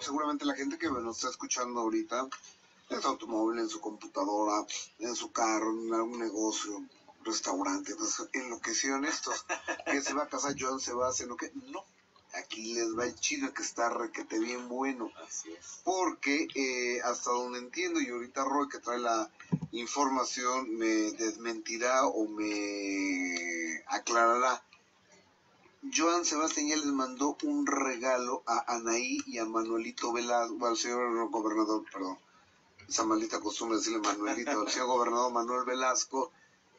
seguramente la gente que nos está escuchando ahorita, en su automóvil, en su computadora, en su carro, en algún negocio, restaurante, entonces enloquecieron estos. que se va a casar Joan Sebastián, ¿no? que No, aquí les va el chino que está requete bien bueno. Así es. Porque eh, hasta donde entiendo, y ahorita Roy que trae la información me desmentirá o me aclarará. Joan Sebastián ya les mandó un regalo a Anaí y a Manuelito Velasco, al señor gobernador, perdón, esa maldita costumbre decirle Manuelito, al señor gobernador Manuel Velasco,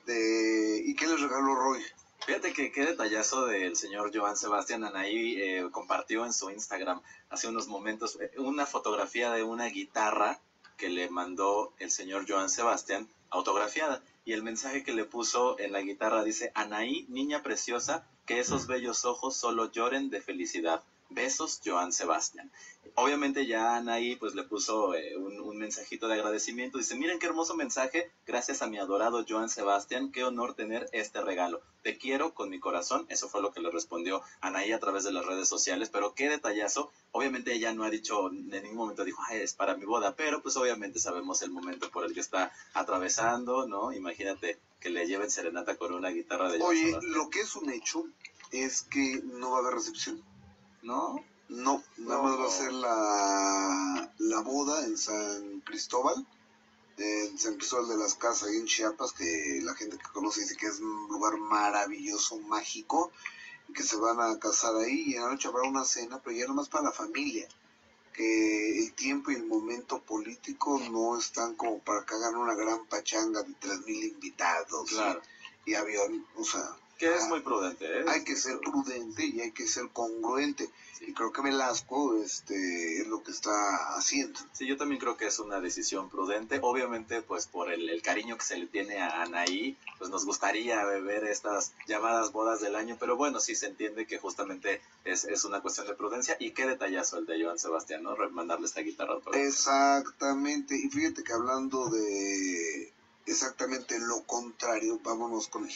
de... ¿y qué les regaló Roy? Fíjate que qué detallazo del señor Joan Sebastián Anaí eh, compartió en su Instagram hace unos momentos eh, una fotografía de una guitarra que le mandó el señor Joan Sebastián autografiada y el mensaje que le puso en la guitarra dice Anaí, niña preciosa, que esos bellos ojos solo lloren de felicidad. Besos, Joan Sebastián. Obviamente ya Anaí pues le puso eh, un, un, mensajito de agradecimiento. Dice, miren qué hermoso mensaje. Gracias a mi adorado Joan Sebastián. Qué honor tener este regalo. Te quiero con mi corazón. Eso fue lo que le respondió Anaí a través de las redes sociales. Pero qué detallazo. Obviamente ella no ha dicho, en ningún momento dijo, Ay, es para mi boda. Pero pues obviamente sabemos el momento por el que está atravesando, ¿no? Imagínate que le lleven serenata con una guitarra de Joan Oye, Sebastián. lo que es un hecho es que no va a haber recepción. ¿No? No, nada más va a ser la, la boda en San Cristóbal, en San Cristóbal de las Casas, ahí en Chiapas, que la gente que conoce dice que es un lugar maravilloso, mágico, que se van a casar ahí y en la noche habrá una cena, pero ya nomás para la familia, que el tiempo y el momento político no están como para que hagan una gran pachanga de 3.000 invitados Claro. Y avión, o sea... Que es ah, muy prudente, ¿eh? hay que ser prudente y hay que ser congruente. Y creo que Velasco este, es lo que está haciendo. Sí, yo también creo que es una decisión prudente. Obviamente, pues por el, el, cariño que se le tiene a Anaí, pues nos gustaría ver estas llamadas bodas del año, pero bueno, sí se entiende que justamente es, es una cuestión de prudencia. Y qué detallazo el de Joan Sebastián, ¿no? Mandarle esta guitarra. Exactamente. Y fíjate que hablando de exactamente lo contrario, vámonos con él.